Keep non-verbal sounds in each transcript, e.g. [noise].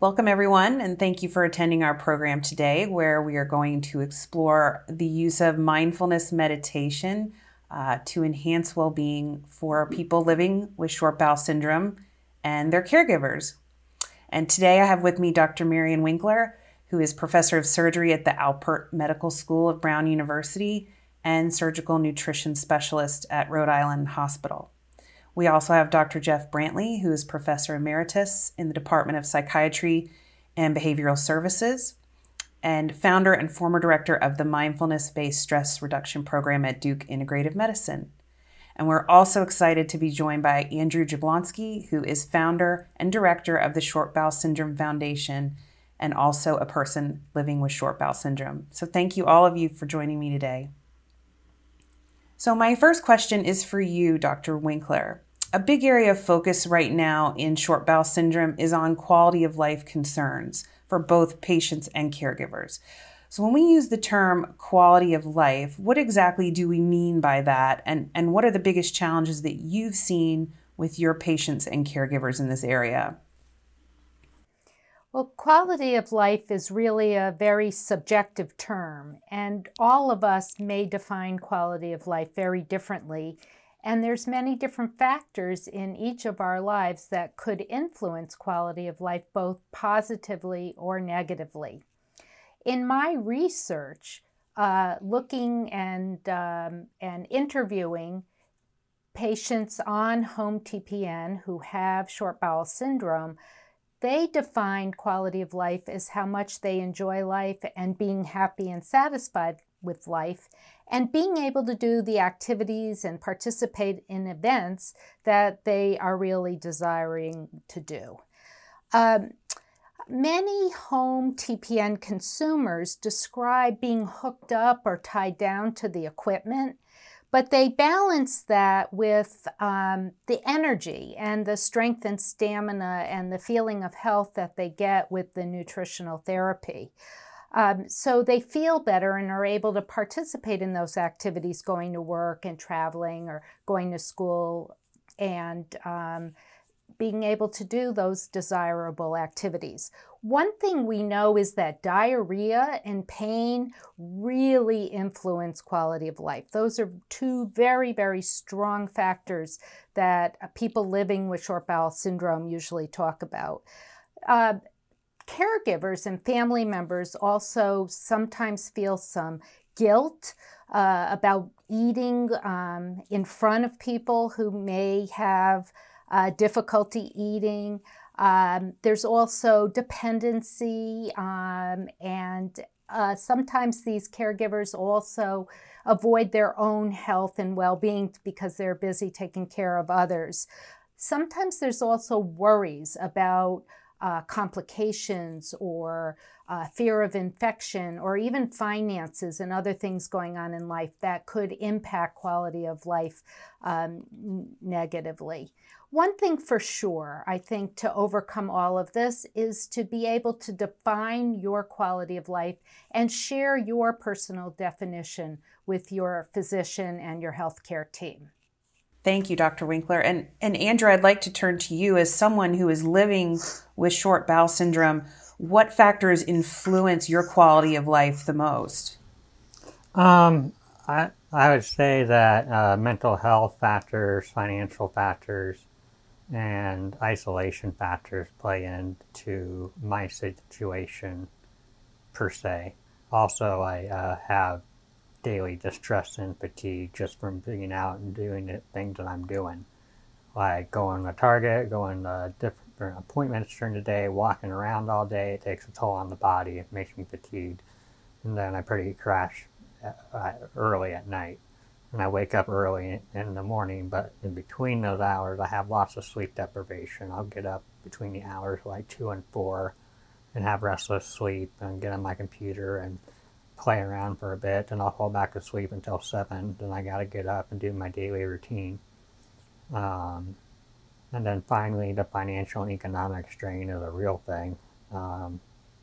Welcome, everyone, and thank you for attending our program today, where we are going to explore the use of mindfulness meditation uh, to enhance well being for people living with short bowel syndrome and their caregivers. And today I have with me Dr. Marion Winkler, who is professor of surgery at the Alpert Medical School of Brown University and surgical nutrition specialist at Rhode Island Hospital. We also have Dr. Jeff Brantley, who is Professor Emeritus in the Department of Psychiatry and Behavioral Sciences, and founder and former director of the Mindfulness Based Stress Reduction Program at Duke Integrative Medicine. And we're also excited to be joined by Andrew Jablonski, who is founder and director of the Short Bowel Syndrome Foundation and also a person living with short bowel syndrome. So, thank you all of you for joining me today. So, my first question is for you, Dr. Winkler. A big area of focus right now in short bowel syndrome is on quality of life concerns for both patients and caregivers. So, when we use the term quality of life, what exactly do we mean by that? And, and what are the biggest challenges that you've seen with your patients and caregivers in this area? Well, quality of life is really a very subjective term, and all of us may define quality of life very differently. And there's many different factors in each of our lives that could influence quality of life both positively or negatively. In my research, uh, looking and, um, and interviewing patients on home TPN who have short bowel syndrome, they define quality of life as how much they enjoy life and being happy and satisfied with life and being able to do the activities and participate in events that they are really desiring to do. Um, many home TPN consumers describe being hooked up or tied down to the equipment but they balance that with um, the energy and the strength and stamina and the feeling of health that they get with the nutritional therapy. Um, so they feel better and are able to participate in those activities, going to work and traveling or going to school and um, being able to do those desirable activities. One thing we know is that diarrhea and pain really influence quality of life. Those are two very, very strong factors that people living with short bowel syndrome usually talk about. Uh, caregivers and family members also sometimes feel some guilt uh, about eating um, in front of people who may have uh, difficulty eating. Um, there's also dependency, um, and uh, sometimes these caregivers also avoid their own health and well being because they're busy taking care of others. Sometimes there's also worries about uh, complications or uh, fear of infection or even finances and other things going on in life that could impact quality of life um, negatively. One thing for sure, I think, to overcome all of this is to be able to define your quality of life and share your personal definition with your physician and your healthcare team. Thank you, Dr. Winkler. And, and Andrew, I'd like to turn to you as someone who is living with short bowel syndrome. What factors influence your quality of life the most? Um, I, I would say that uh, mental health factors, financial factors, and isolation factors play into my situation per se. Also, I uh, have daily distress and fatigue just from being out and doing the things that I'm doing. Like going to Target, going to different appointments during the day, walking around all day. It takes a toll on the body. It makes me fatigued. And then I pretty crash uh, early at night and I wake up early in the morning, but in between those hours, I have lots of sleep deprivation. I'll get up between the hours like two and four and have restless sleep and get on my computer and play around for a bit, and I'll fall back to sleep until seven. Then I got to get up and do my daily routine. Um, and then finally, the financial and economic strain is a real thing. Um,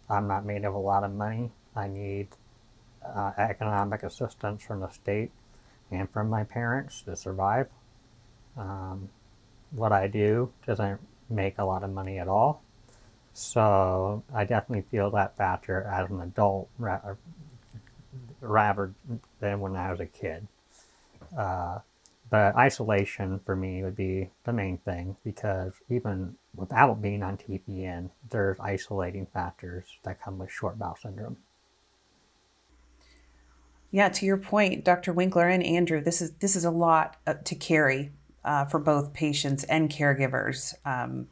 I'm not made of a lot of money. I need uh, economic assistance from the state and from my parents to survive. Um, what I do doesn't make a lot of money at all. So I definitely feel that factor as an adult rather than when I was a kid. Uh, but isolation for me would be the main thing because even without being on TPN, there's isolating factors that come with short bowel syndrome. Yeah, to your point, Dr. Winkler and Andrew, this is this is a lot uh, to carry uh, for both patients and caregivers. Um,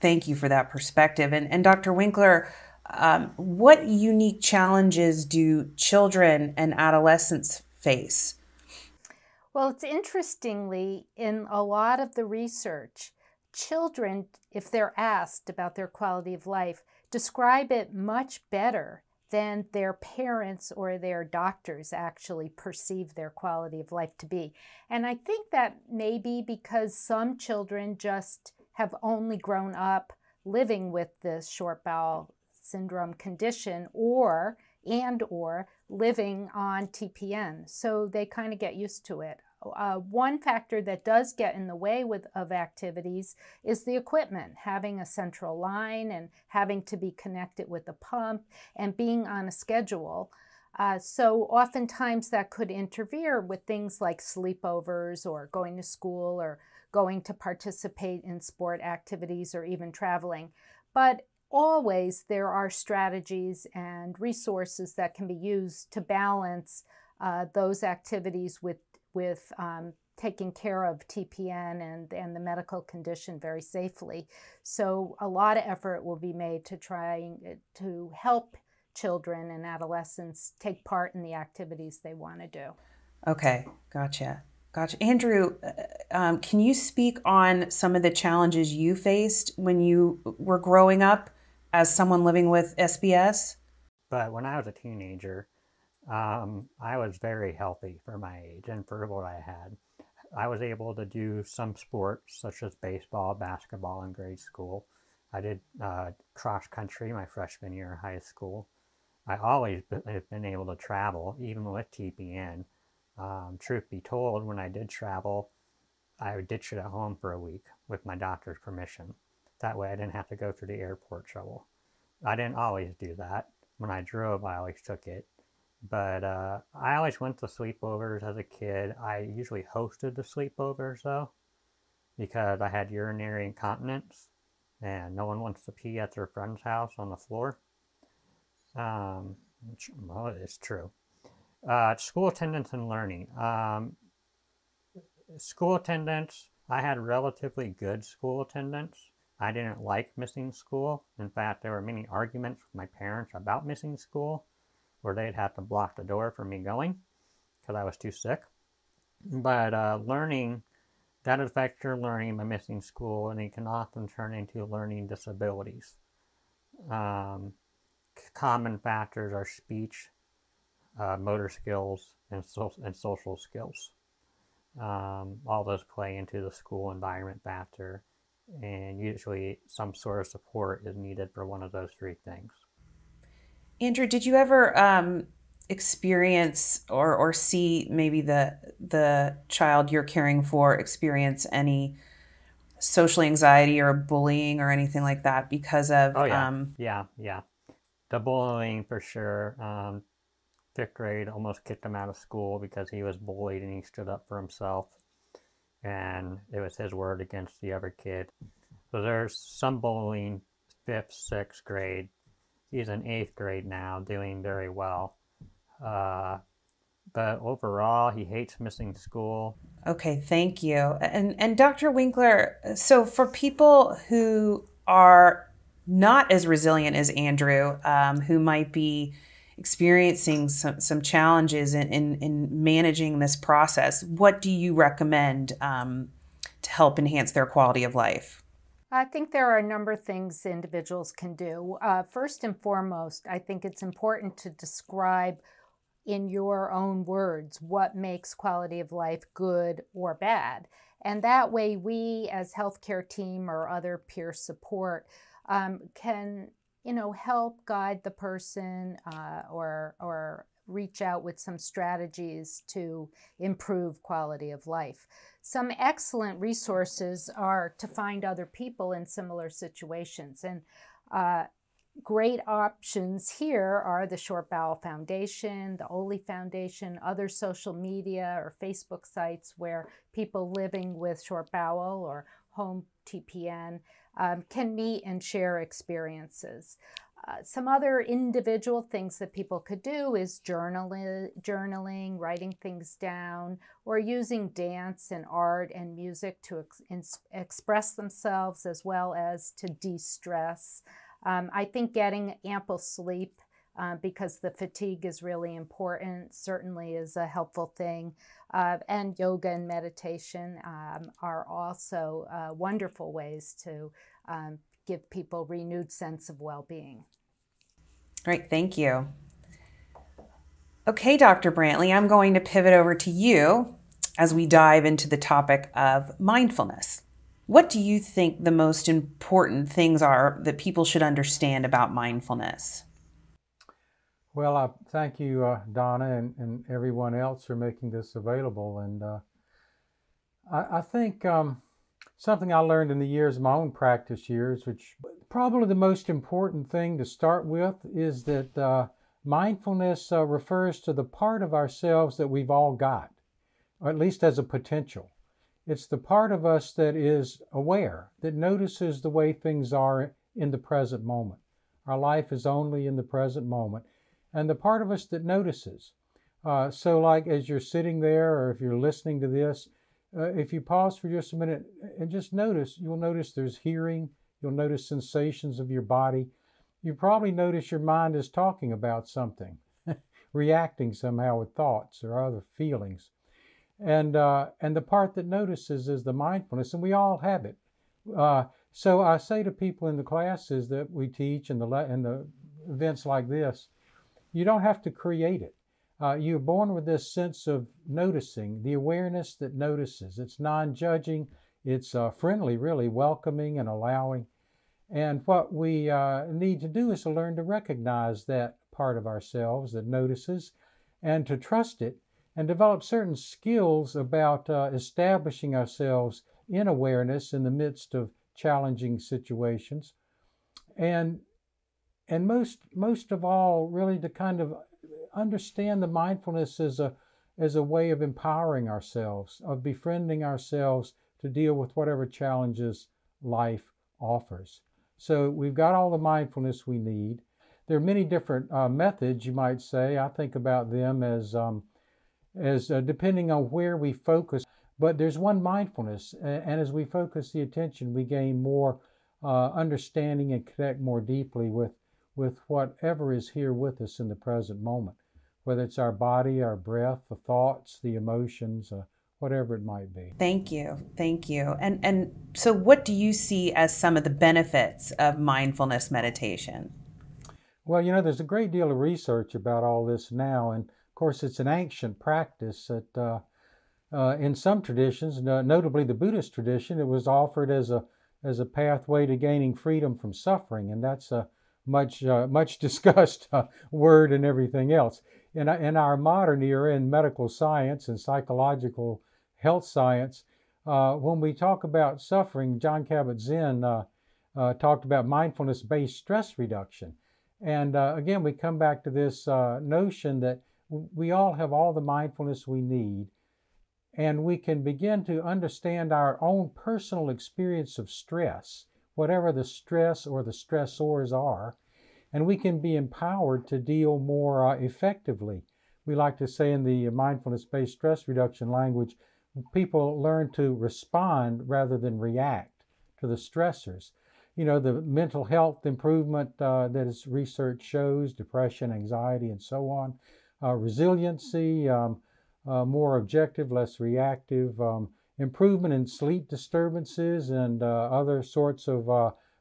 thank you for that perspective. And and Dr. Winkler, um, what unique challenges do children and adolescents face? Well, it's interestingly in a lot of the research, children, if they're asked about their quality of life, describe it much better than their parents or their doctors actually perceive their quality of life to be. And I think that may be because some children just have only grown up living with this short bowel syndrome condition or and or living on TPN. So they kind of get used to it. Uh, one factor that does get in the way with of activities is the equipment, having a central line and having to be connected with the pump and being on a schedule. Uh, so oftentimes that could interfere with things like sleepovers or going to school or going to participate in sport activities or even traveling. But always there are strategies and resources that can be used to balance uh, those activities with with um, taking care of TPN and, and the medical condition very safely. So a lot of effort will be made to try to help children and adolescents take part in the activities they want to do. Okay, gotcha. Gotcha. Andrew, uh, um, can you speak on some of the challenges you faced when you were growing up as someone living with SBS? But when I was a teenager, um, I was very healthy for my age and for what I had. I was able to do some sports such as baseball, basketball in grade school. I did uh, cross country my freshman year of high school. I always have been able to travel, even with TPN. Um, truth be told, when I did travel, I would ditch it at home for a week with my doctor's permission. That way I didn't have to go through the airport trouble. I didn't always do that. When I drove, I always took it. But uh, I always went to sleepovers as a kid. I usually hosted the sleepovers though, because I had urinary incontinence, and no one wants to pee at their friend's house on the floor. Um, well, it's true. Uh, school attendance and learning. Um, school attendance, I had relatively good school attendance. I didn't like missing school. In fact, there were many arguments with my parents about missing school where they'd have to block the door for me going because I was too sick. But uh, learning, that affects your learning by missing school, and it can often turn into learning disabilities. Um, common factors are speech, uh, motor skills, and, so, and social skills. Um, all those play into the school environment factor, and usually some sort of support is needed for one of those three things. Andrew, did you ever um, experience or or see maybe the the child you're caring for experience any social anxiety or bullying or anything like that because of? Oh yeah, um, yeah, yeah. The bullying for sure. Um, fifth grade almost kicked him out of school because he was bullied and he stood up for himself, and it was his word against the other kid. So there's some bullying fifth, sixth grade he's in eighth grade now, doing very well. Uh, but overall, he hates missing school. Okay, thank you. And and Dr. Winkler, so for people who are not as resilient as Andrew, um, who might be experiencing some, some challenges in, in, in, managing this process, what do you recommend um, to help enhance their quality of life? I think there are a number of things individuals can do. Uh, first and foremost, I think it's important to describe in your own words what makes quality of life good or bad. And that way, we as healthcare team or other peer support um, can, you know, help guide the person uh, or or reach out with some strategies to improve quality of life. Some excellent resources are to find other people in similar situations. And uh, great options here are the Short Bowel Foundation, the Oley Foundation, other social media or Facebook sites where people living with short bowel or home TPN um, can meet and share experiences. Uh, some other individual things that people could do is journaling, journaling, writing things down, or using dance and art and music to ex- express themselves as well as to de stress. Um, I think getting ample sleep uh, because the fatigue is really important, certainly is a helpful thing. Uh, and yoga and meditation um, are also uh, wonderful ways to um, give people renewed sense of well-being. Great, thank you. Okay, Dr. Brantley, I'm going to pivot over to you as we dive into the topic of mindfulness. What do you think the most important things are that people should understand about mindfulness? Well, I thank you, uh, Donna, and, and, everyone else for making this available. And uh, I, I, think um, something I learned in the years of my own practice years, which probably the most important thing to start with, is that uh, mindfulness uh, refers to the part of ourselves that we've all got, or at least as a potential. It's the part of us that is aware, that notices the way things are in the present moment. Our life is only in the present moment. And the part of us that notices. Uh, so, like as you're sitting there or if you're listening to this, uh, if you pause for just a minute and just notice, you'll notice there's hearing, you'll notice sensations of your body. You probably notice your mind is talking about something, [laughs] reacting somehow with thoughts or other feelings. And, uh, and the part that notices is the mindfulness, and we all have it. Uh, so I say to people in the classes that we teach and the, and the events like this, you don't have to create it. Uh, you're born with this sense of noticing, the awareness that notices. It's non judging, it's uh, friendly, really, welcoming and allowing. And what we uh, need to do is to learn to recognize that part of ourselves that notices and to trust it and develop certain skills about uh, establishing ourselves in awareness in the midst of challenging situations. And and most most of all, really to kind of understand the mindfulness as a as a way of empowering ourselves, of befriending ourselves to deal with whatever challenges life offers. So we've got all the mindfulness we need. There are many different uh, methods, you might say. I think about them as um, as uh, depending on where we focus. But there's one mindfulness, and as we focus the attention, we gain more uh, understanding and connect more deeply with with whatever is here with us in the present moment, whether it's our body, our breath, the thoughts, the emotions, uh, whatever it might be. Thank you, thank you. And and so, what do you see as some of the benefits of mindfulness meditation? Well, you know, there's a great deal of research about all this now, and of course, it's an ancient practice that uh, uh, in some traditions, notably the Buddhist tradition, it was offered as a as a pathway to gaining freedom from suffering, and that's a much uh, much [laughs] discussed uh, word and everything else. In, in our modern era in medical science and psychological health science, uh, when we talk about suffering, Jon Kabat-Zinn uh, talked about mindfulness-based stress reduction. And again, we come back to this notion that we all have all the mindfulness we need, and we can begin to understand our own personal experience of stress, whatever the stress or the stressors are, and we can be empowered to deal more uh, effectively. We like to say in the mindfulness based stress reduction language, people learn to respond rather than react to the stressors. You know, the mental health improvement uh, that is research shows, depression, anxiety, and so on uh, resiliency, um, uh, more objective, less reactive, um, improvement in sleep disturbances and uh, other sorts of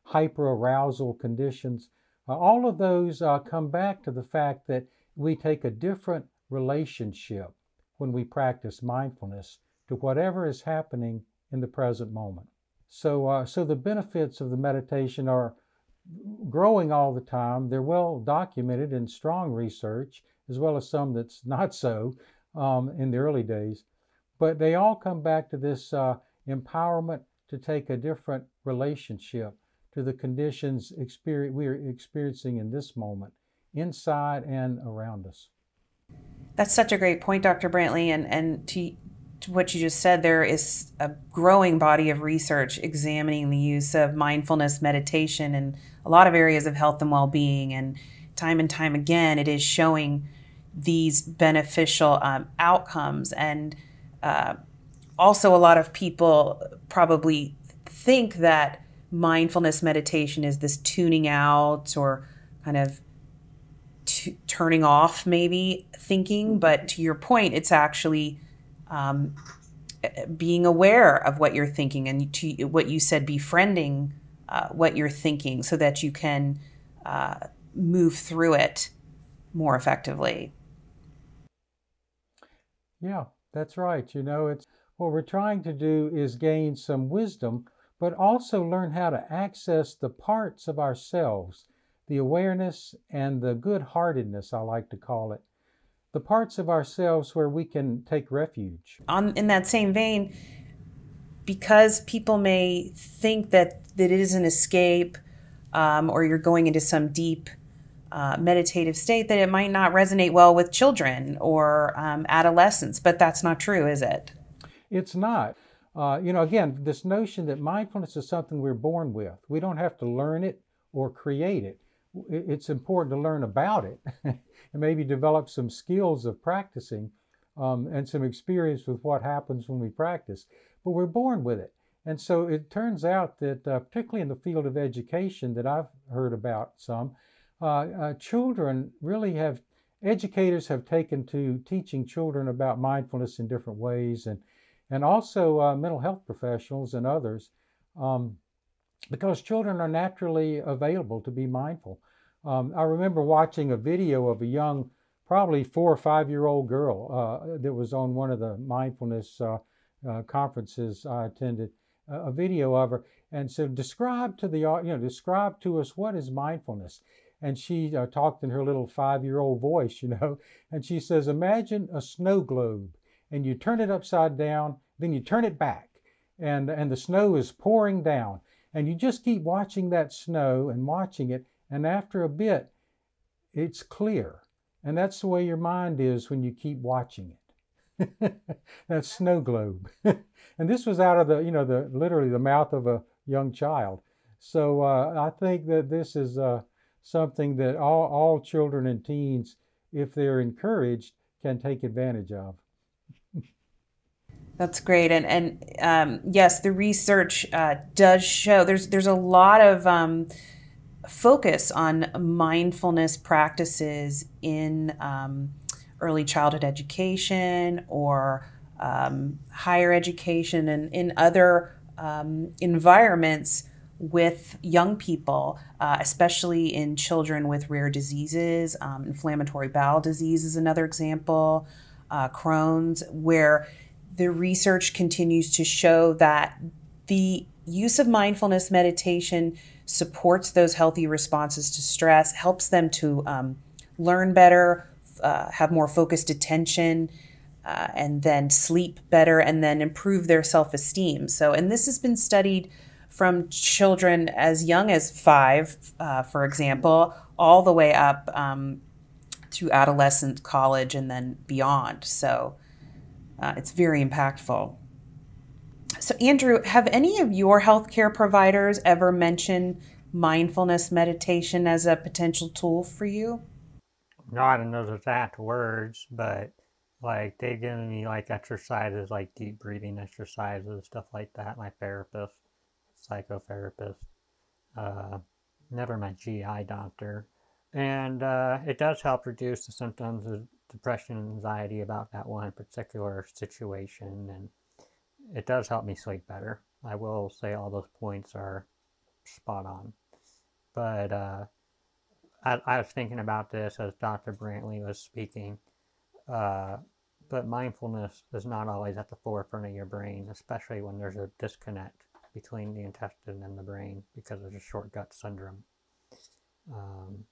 hyperarousal conditions. All of those come back to the fact that we take a different relationship when we practice mindfulness to whatever is happening in the present moment. So, uh, so the benefits of the meditation are growing all the time. They're well documented in strong research, as well as some that's [laughs] not so um, in the early days. But they all come back to this uh, empowerment to take a different relationship to the conditions we are experiencing in this moment, inside and around us. That's such a great point, Dr. Brantley. And, and to, to what you just said, there is a growing body of research examining the use of mindfulness meditation in a lot of areas of health and well being. And time and time again, it is showing these beneficial um, outcomes. And uh, also, a lot of people probably think that mindfulness meditation is this tuning out or kind of t- turning off, maybe thinking. But to your point, it's actually um, being aware of what you're thinking and to what you said, befriending uh, what you're thinking so that you can uh, move through it more effectively. Yeah, that's right. You know, it's what we're trying to do is gain some wisdom, but also learn how to access the parts of ourselves, the awareness and the good heartedness, I like to call it, the parts of ourselves where we can take refuge. On in that same vein, because people may think that, that it is an escape um, or you're going into some deep uh, meditative state that it might not resonate well with children or um, adolescents, but that's not true, is it? It's not. Uh, you know, again, this notion that mindfulness is something we're born with. We don't have to learn it or create it. It's important to learn about it [laughs] and maybe develop some skills of practicing um, and some experience with what happens when we practice. But we're born with it. And so it turns out that, uh, particularly in the field of education that I've heard about some, uh, uh, children really have, educators have taken to teaching children about mindfulness in different ways and, and also uh, mental health professionals and others, um, because children are naturally available to be mindful. Um, I remember watching a video of a young, probably four or five year old girl uh, that was on one of the mindfulness uh, conferences I attended, a video of her. And so describe to the, you know, describe to us what is mindfulness and she uh, talked in her little five year old voice, you know, [laughs] and she says, Imagine a snow globe, and you turn it upside down, then you turn it back, and, and the snow is pouring down. And you just keep watching that snow and watching it, and after a bit, it's clear. And that's the way your mind is when you keep watching it. [laughs] that snow globe. [laughs] and this was out of the, you know, the literally the mouth of a young child. So uh, I think that this is uh, something that all, all children and teens, if they're encouraged, can take advantage of. That's great, and and um, yes, the research uh, does show there's there's a lot of um, focus on mindfulness practices in um, early childhood education or um, higher education and in other um, environments with young people, uh, especially in children with rare diseases. Um, inflammatory bowel disease is another example, uh, Crohn's, where the research continues to show that the use of mindfulness meditation supports those healthy responses to stress, helps them to um, learn better, uh, have more focused attention. Uh, and then sleep better and then improve their self esteem. So, and this has been studied from children as young as five, uh, for example, all the way up um, to adolescent, college, and then beyond. So uh, it's very impactful. So, Andrew, have any of your healthcare providers ever mentioned mindfulness meditation as a potential tool for you? No, I don't know the exact words, but like they've given me like exercises, like deep breathing exercises, stuff like that. My therapist psychotherapist, uh, never my GI doctor. And uh, it does help reduce the symptoms of depression and anxiety about that one particular situation. And it does help me sleep better. I will say all those points are spot on. But uh, I, I, was thinking about this as Dr. Brantley was speaking. Uh, but mindfulness is not always at the forefront of your brain, especially when there's a disconnect between the intestine and the brain because of the short gut syndrome. Um,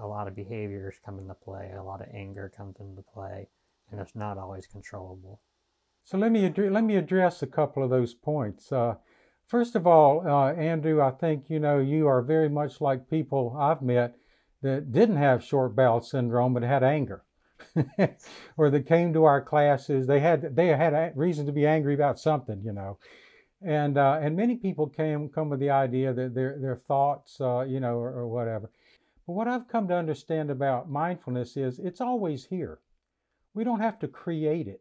a lot of behaviors come into play, a lot of anger comes into play, and it's not always controllable. So let me let me address a couple of those points. Uh, First of all, uh, Andrew, I think you know you are very much like people I've met that didn't have short bowel syndrome but had anger, [laughs] or that came to our classes. They had they had reason to be angry about something, you know, and uh, and many people came come with the idea that their their thoughts, uh, you know, or, or whatever. But what I've come to understand about mindfulness is it's always here. We don't have to create it.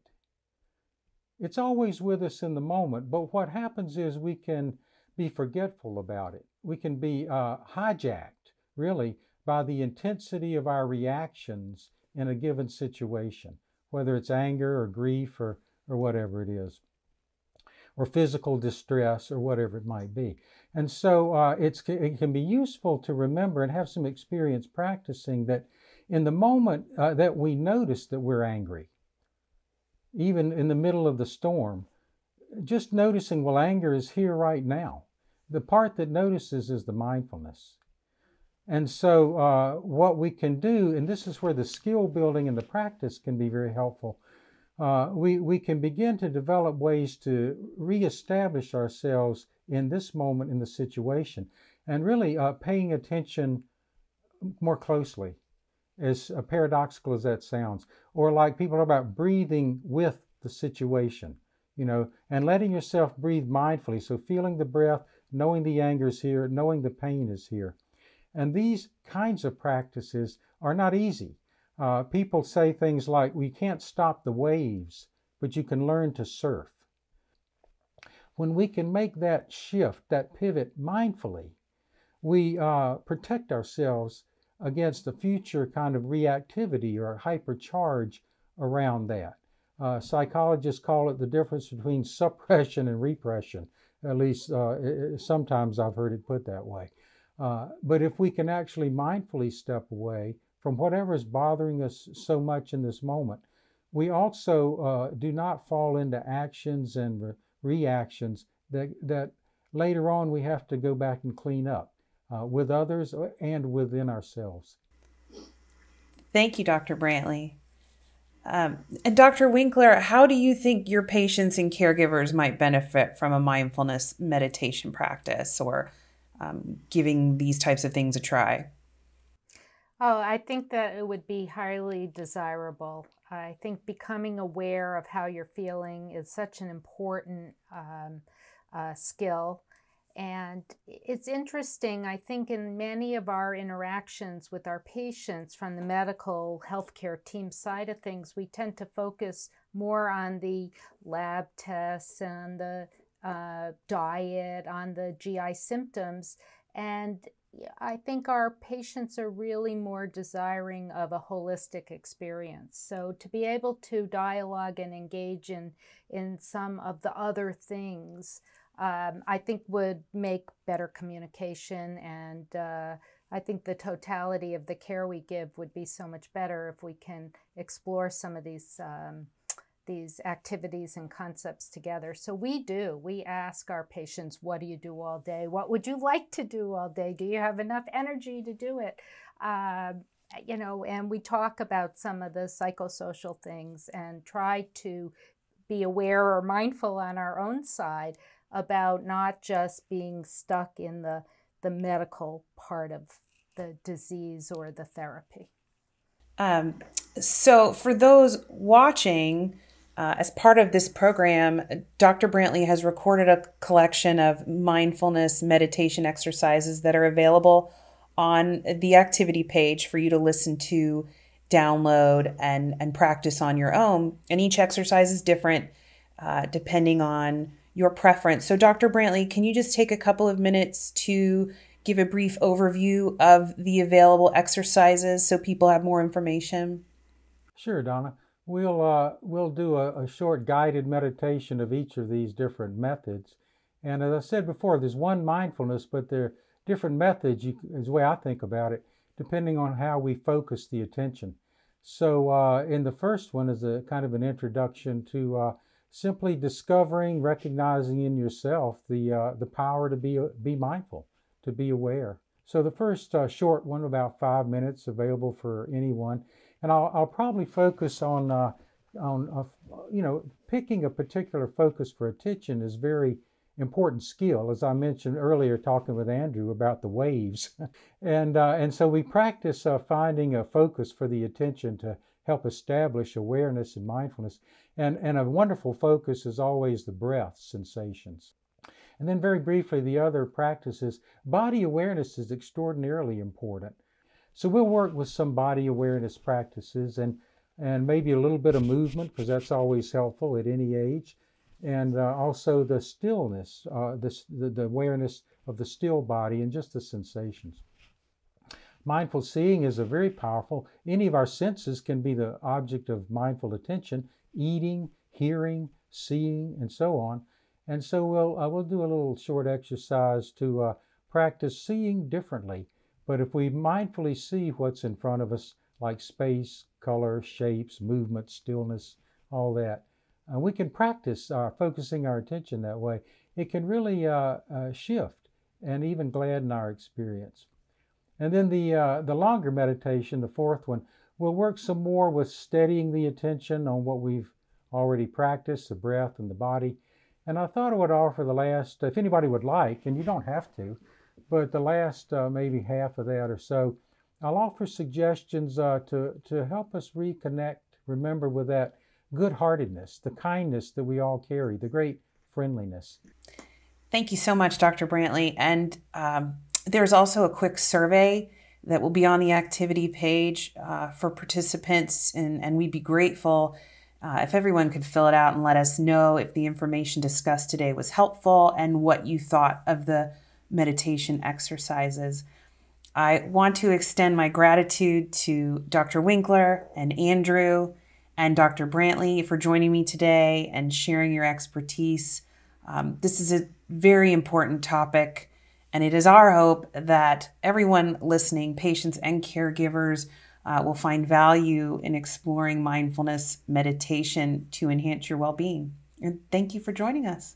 It's always with us in the moment, but what happens is we can be forgetful about it. We can be uh, hijacked, really, by the intensity of our reactions in a given situation, whether it's anger or grief or, or whatever it is, or physical distress or whatever it might be. And so uh, it can be useful to remember and have some experience practicing that in the moment uh, that we notice that we're angry, even in the middle of the storm, just noticing, well, anger is here right now. The part that notices is the mindfulness. And so, uh, what we can do, and this is where the skill building and the practice can be very helpful, uh, we, we can begin to develop ways to reestablish ourselves in this moment in the situation and really uh, paying attention more closely as paradoxical as that sounds, or like people talk about breathing with the situation, you know, and letting yourself breathe mindfully. So feeling the breath, knowing the anger is here, knowing the pain is here. And these kinds of practices are not easy. Uh, people say things like, we can't stop the waves, but you can learn to surf. When we can make that shift, that pivot mindfully, we uh, protect ourselves against a future kind of reactivity or hypercharge around that. Uh, psychologists call it the difference between [laughs] suppression and repression. At least uh, sometimes I've heard it put that way. Uh, but if we can actually mindfully step away from whatever is bothering us so much in this moment, we also uh, do not fall into actions and re- reactions that, that later on we have to go back and clean up uh, with others and within ourselves. Thank you, Dr. Brantley. Um, and Dr. Winkler, how do you think your patients and caregivers might benefit from a mindfulness meditation practice or um, giving these types of things a try? Oh, I think that it would be highly desirable. I think becoming aware of how you're feeling is such an important um, uh, skill and it's interesting, I think, in many of our interactions with our patients from the medical healthcare team side of things, we tend to focus more on the lab tests and the uh, diet, on the GI symptoms. And I think our patients are really more desiring of a holistic experience. So to be able to dialogue and engage in, in some of the other things um, I think would make better communication and uh, I think the totality of the care we give would be so much better if we can explore some of these um, these activities and concepts together. So we do. We ask our patients, "What do you do all day? What would you like to do all day? Do you have enough energy to do it?" Uh, you know, and we talk about some of the psychosocial things and try to be aware or mindful on our own side about not just being stuck in the, the medical part of the disease or the therapy. Um, so, for those watching, uh, as part of this program, Dr. Brantley has recorded a collection of mindfulness meditation exercises that are available on the activity page for you to listen to, download, and, and practice on your own. And each exercise is different uh, depending on your preference. So, Dr. Brantley, can you just take a couple of minutes to give a brief overview of the available exercises so people have more information? Sure, Donna. We'll uh, we'll do a, a, short guided meditation of each of these different methods. And as I said before, there's one mindfulness, but there are different methods. You, is the way I think about it, depending on how we focus the attention. So, uh, in the first one is a kind of an introduction to uh, simply discovering, recognizing in yourself the uh, the power to be be mindful, to be aware. So the first uh, short one, about five minutes, available for anyone, and I'll, I'll probably focus on uh, on uh, you know picking a particular focus for attention is very important skill, as I mentioned earlier, talking with Andrew about the waves. [laughs] and, uh, and so we practice uh, finding a focus for the attention to help establish awareness and mindfulness. And, and a wonderful focus is always the breath sensations. And then, very briefly, the other practices body awareness is extraordinarily important. So, we'll work with some body awareness practices and, and maybe a little bit of movement, because that's always helpful at any age. And uh, also the stillness, uh, the, the, awareness of the still body and just the sensations. Mindful seeing is a very powerful, any of our senses can be the object of mindful attention, eating, hearing, seeing, and so on. And so we'll, uh, we'll do a little short exercise to uh, practice seeing differently. But if we mindfully see what's in front of us, like space, color, shapes, movement, stillness, all that, uh, we can practice uh, focusing our attention that way. It can really uh, uh, shift and even gladden our experience. And then the, uh, the longer meditation, the fourth one, will work some more with steadying the attention on what we've already practiced, the breath and the body, and I thought I would offer the last, if anybody would like, and you don't have to, but the last uh, maybe half of that or so, I'll offer suggestions uh, to, to help us reconnect, remember with that good heartedness, the kindness that we all carry, the great friendliness. Thank you so much, Dr. Brantley. And um, there's also a quick survey that will be on the activity page uh, for participants, and, and we'd be grateful uh, if everyone could fill it out and let us know if the information discussed today was helpful and what you thought of the meditation exercises. I want to extend my gratitude to Dr. Winkler and Andrew and Dr. Brantley for joining me today and sharing your expertise. Um, this is a very important topic, and it is our hope that everyone listening, patients and caregivers, uh, will find value in exploring mindfulness meditation to enhance your well being. And thank you for joining us.